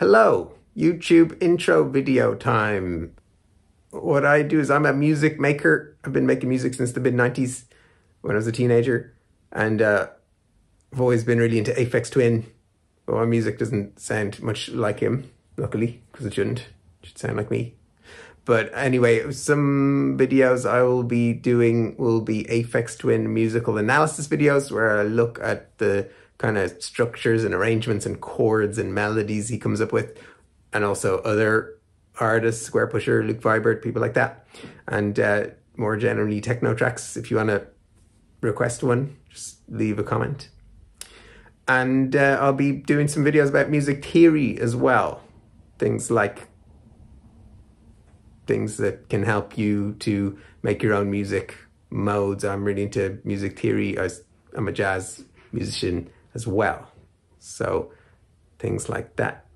Hello, YouTube intro video time. What I do is I'm a music maker. I've been making music since the mid 90s when I was a teenager. And uh, I've always been really into Aphex Twin. But my music doesn't sound much like him, luckily, because it shouldn't. It should sound like me. But anyway, some videos I will be doing will be Aphex Twin musical analysis videos where I look at the kind of structures and arrangements and chords and melodies he comes up with, and also other artists, Squarepusher, Luke Vibert, people like that, and uh, more generally techno tracks. If you want to request one, just leave a comment. And uh, I'll be doing some videos about music theory as well, things like things that can help you to make your own music modes. I'm really into music theory. I'm a jazz musician as well. So things like that.